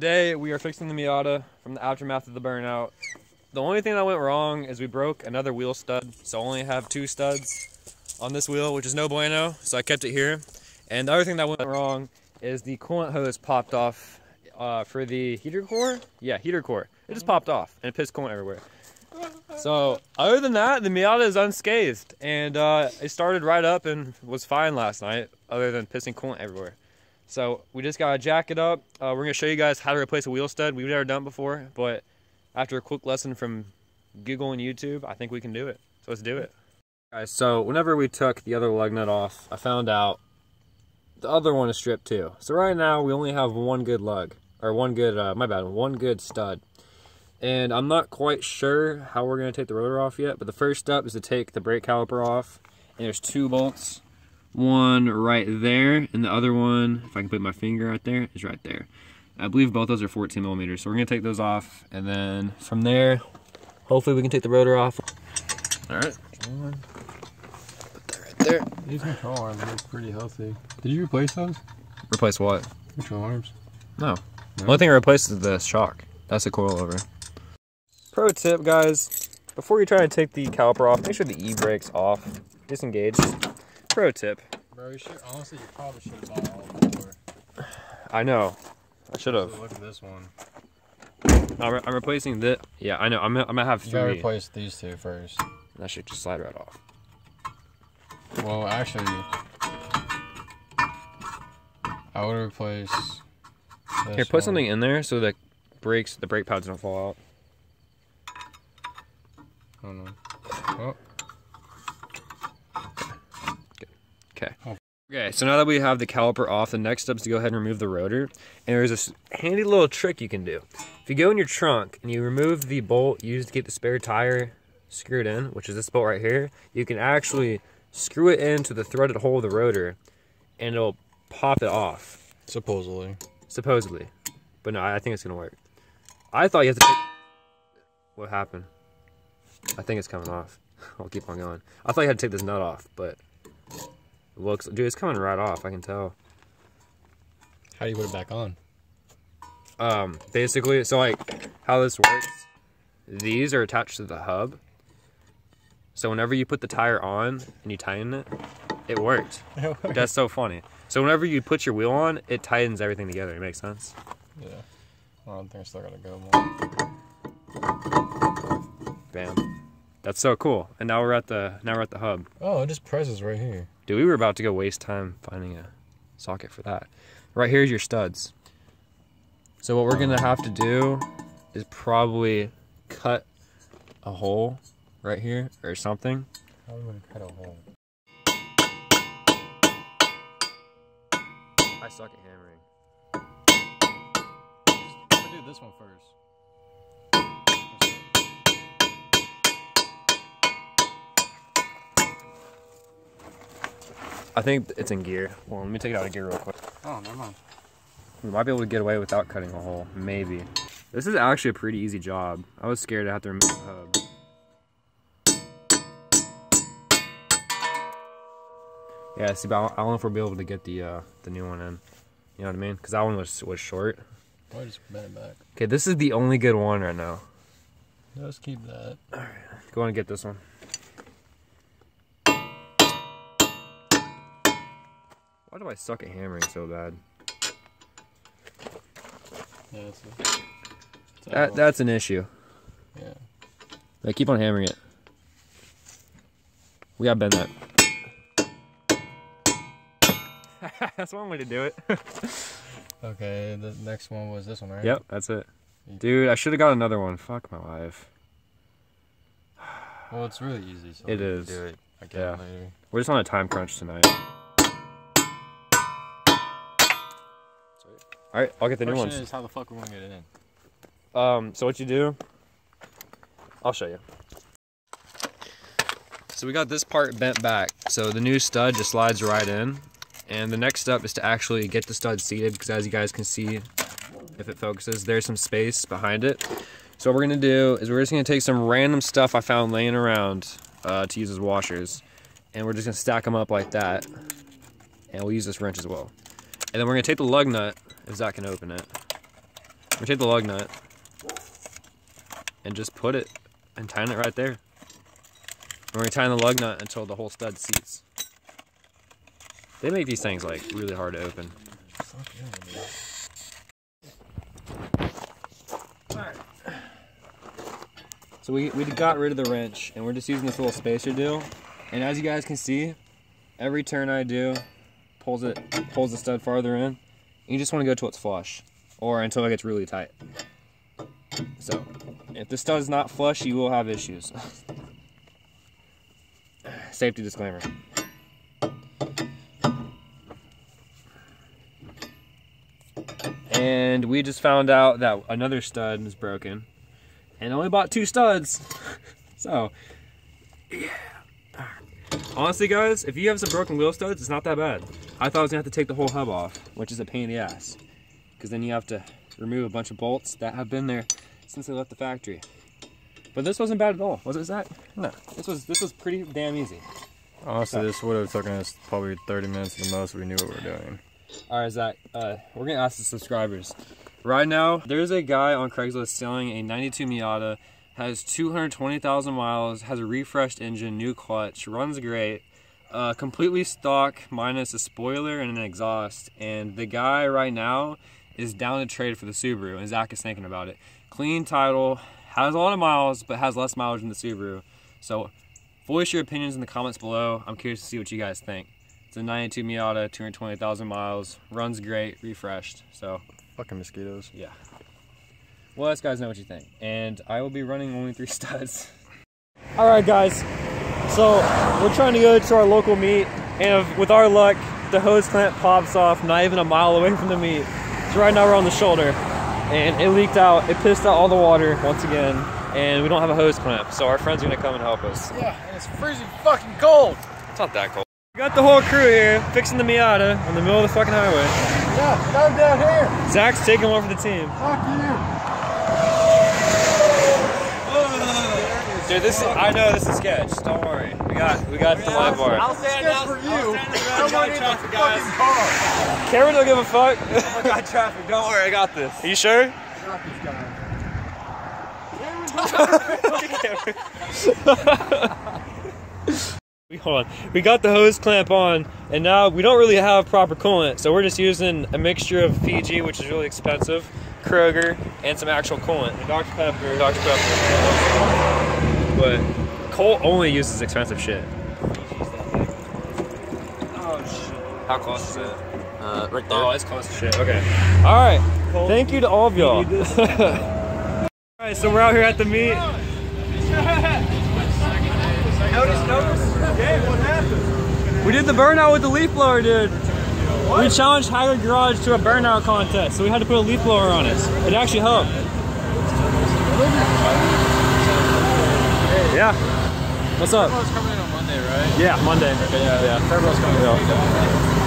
Today we are fixing the Miata from the aftermath of the burnout. The only thing that went wrong is we broke another wheel stud, so I only have two studs on this wheel, which is no bueno, so I kept it here. And the other thing that went wrong is the coolant hose popped off uh, for the heater core. Yeah, heater core. It just popped off and it pissed coolant everywhere. So other than that, the Miata is unscathed, and uh, it started right up and was fine last night, other than pissing coolant everywhere. So we just gotta jack it up. Uh, we're gonna show you guys how to replace a wheel stud. We've never done before, but after a quick lesson from Google and YouTube, I think we can do it. So let's do it. Guys, so whenever we took the other lug nut off, I found out the other one is stripped too. So right now we only have one good lug, or one good, uh, my bad, one good stud. And I'm not quite sure how we're gonna take the rotor off yet, but the first step is to take the brake caliper off. And there's two bolts one right there, and the other one, if I can put my finger right there, is right there. I believe both those are 14 millimeters, so we're gonna take those off, and then from there, hopefully we can take the rotor off. All right, one. Put that right there. These control arms look pretty healthy. Did you replace those? Replace what? Control arms? No. The only thing I replaced is the shock. That's the coilover. Pro tip, guys. Before you try to take the caliper off, make sure the e-brake's off, disengaged. Pro tip. Bro, you should, honestly, you probably should have bought all four. I know. I should have. Look at this one. I'm, re I'm replacing this. Yeah, I know. I'm, I'm gonna have three. You gotta replace these two first. That should just slide right off. Well, actually, I would replace. This Here, put one. something in there so the brakes, the brake pads don't fall out. Oh no. Oh, Okay. Oh. Okay, so now that we have the caliper off, the next step is to go ahead and remove the rotor. And there's this handy little trick you can do. If you go in your trunk and you remove the bolt used to get the spare tire screwed in, which is this bolt right here, you can actually screw it into the threaded hole of the rotor and it'll pop it off, supposedly. supposedly. But no, I think it's gonna work. I thought you have to take... What happened? I think it's coming off. I'll keep on going. I thought you had to take this nut off, but... It looks... Dude, it's coming right off, I can tell. How do you put it back on? um basically so like how this works these are attached to the hub so whenever you put the tire on and you tighten it it worked that's so funny so whenever you put your wheel on it tightens everything together it makes sense Yeah. I don't think I still gotta go more. bam that's so cool and now we're at the now we're at the hub Oh, it just presses right here. dude we were about to go waste time finding a socket for that right here's your studs so what we're gonna have to do is probably cut a hole right here or something How am I gonna cut a hole? I suck at hammering. I'm gonna do this one first. I think it's in gear. Well, let me take it out of gear real quick. Oh, never mind. We might be able to get away without cutting a hole. Maybe. This is actually a pretty easy job. I was scared to have to remove the hub. Yeah, see, but I don't- know if we'll be able to get the uh, the new one in. You know what I mean? Because that one was was short. I just bend it back. Okay, this is the only good one right now. Let's keep that. All right, go on and get this one. Do I suck at hammering so bad? Yeah. It's that, that's an issue. Yeah. I keep on hammering it. We gotta bend that. that's one way to do it. Okay, the next one was this one, right? yep, that's it. Dude, I should have got another one. Fuck my life. Well, it's really easy. So It is. Do it again Yeah. later. We're just on a time crunch tonight. Alright, I'll get the new Question ones. is how the fuck we're gonna get it in. Um, so what you do, I'll show you. So we got this part bent back. So the new stud just slides right in. And the next step is to actually get the stud seated because as you guys can see, if it focuses, there's some space behind it. So what we're gonna do is we're just gonna take some random stuff I found laying around uh, to use as washers. And we're just gonna stack them up like that. And we'll use this wrench as well. And then we're gonna take the lug nut, if Zach can open it. We take the lug nut and just put it and tighten it right there. We're gonna tighten the lug nut until the whole stud seats. They make these things like really hard to open. So we, we got rid of the wrench and we're just using this little spacer deal. And as you guys can see, every turn I do pulls it pulls the stud farther in. You just want to go till it's flush or until it gets really tight. So if the stud is not flush, you will have issues. Safety disclaimer. And we just found out that another stud is broken and only bought two studs. so, yeah. Honestly, guys, if you have some broken wheel studs, it's not that bad. I thought I was gonna have to take the whole hub off, which is a pain in the ass. Because then you have to remove a bunch of bolts that have been there since they left the factory. But this wasn't bad at all, was it, Zach? No. This was this was pretty damn easy. Honestly, this would have taken us probably 30 minutes at the most. We knew what we were doing. All right, Zach. Uh, we're gonna ask the subscribers. Right now, there's a guy on Craigslist selling a 92 Miata, has 220,000 miles, has a refreshed engine, new clutch, runs great, uh, completely stock minus a spoiler and an exhaust. And the guy right now is down to trade for the Subaru, and Zach is thinking about it. Clean title, has a lot of miles, but has less mileage than the Subaru. So, voice your opinions in the comments below. I'm curious to see what you guys think. It's a 92 Miata, 220,000 miles, runs great, refreshed. So, Fucking mosquitoes. yeah. Well, let us guys know what you think. And I will be running only three studs. All right, guys. So we're trying to go to our local meet, and with our luck, the hose clamp pops off not even a mile away from the meet. So right now we're on the shoulder, and it leaked out. It pissed out all the water once again, and we don't have a hose clamp. So our friends are gonna come and help us. Yeah, and it's freezing fucking cold. It's not that cold. We got the whole crew here fixing the Miata in the middle of the fucking highway. Yeah, come down here. Zach's taking one for the team. Fuck you. Dude, this is, I know this is sketch. Don't worry. We got we got the live bar. I'll stand Good out. for you. I'll stand in the Someone in the traffic, fucking guys. car. Cameron don't give a fuck. I got traffic. Don't worry, I got this. Are you sure? Got this guy. We hold on. We got the hose clamp on, and now we don't really have proper coolant, so we're just using a mixture of Fiji, which is really expensive, Kroger, and some actual coolant. Dr. Pepper. Dr. Pepper. But Colt only uses expensive shit. Oh shit. How close is it? Uh, right there. Oh, it's close to shit. Okay. All right. Thank you to all of y'all. all right, so we're out here at the meet. Notice, notice. Dave, what happened? We did the burnout with the leaf blower, dude. We challenged Haggard Garage to a burnout contest, so we had to put a leaf blower on it. It actually helped. Yeah. What's up? Turbo's coming in on Monday, right? Yeah, Monday. Yeah, yeah. Turbo's coming in.